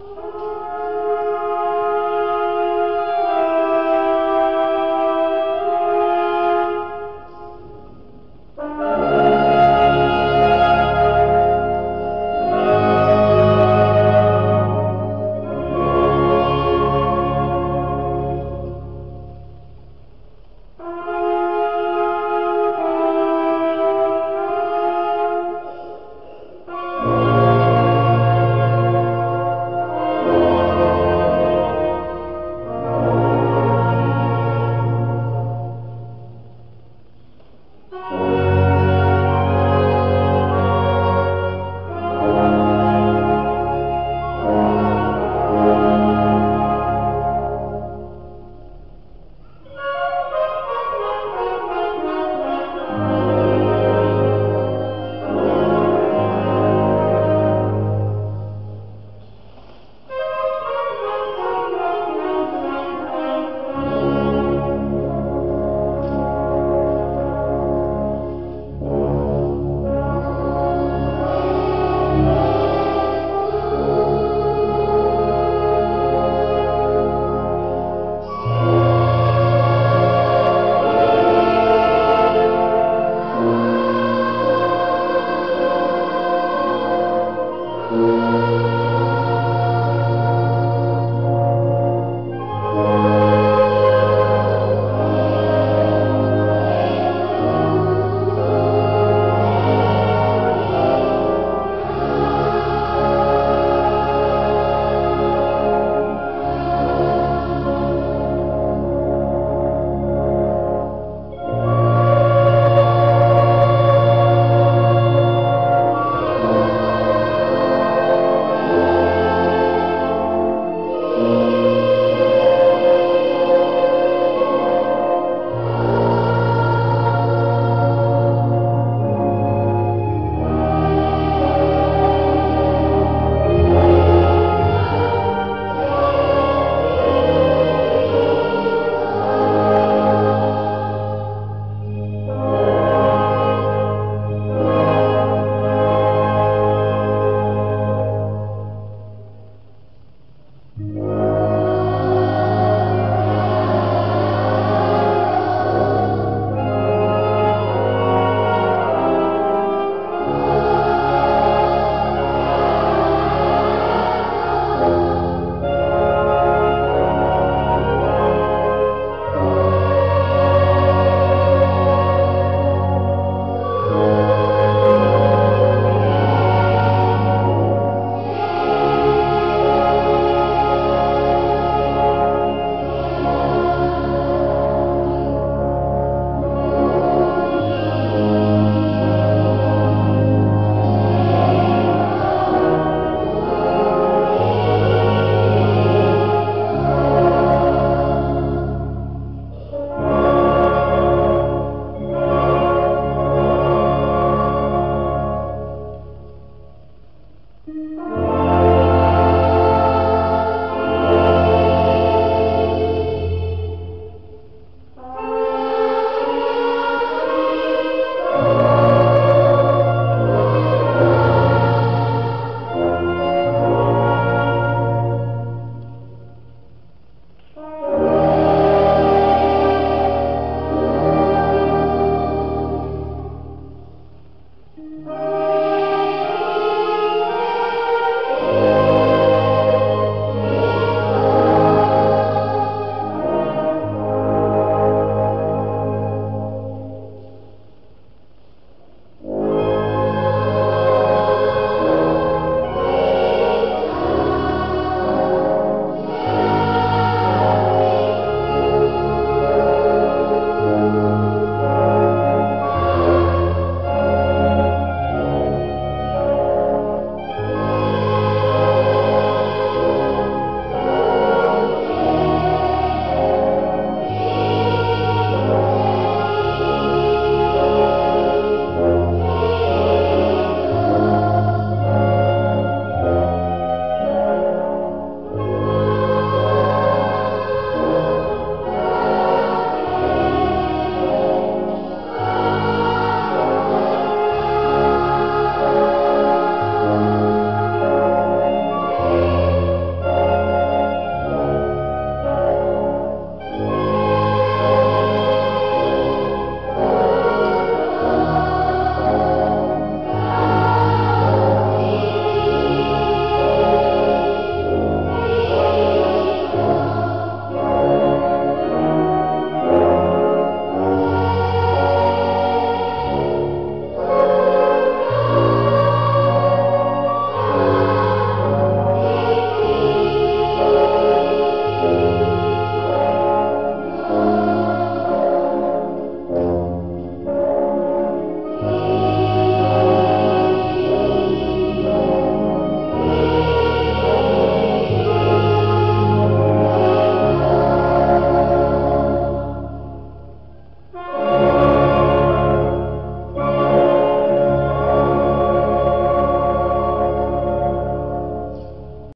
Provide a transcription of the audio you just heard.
you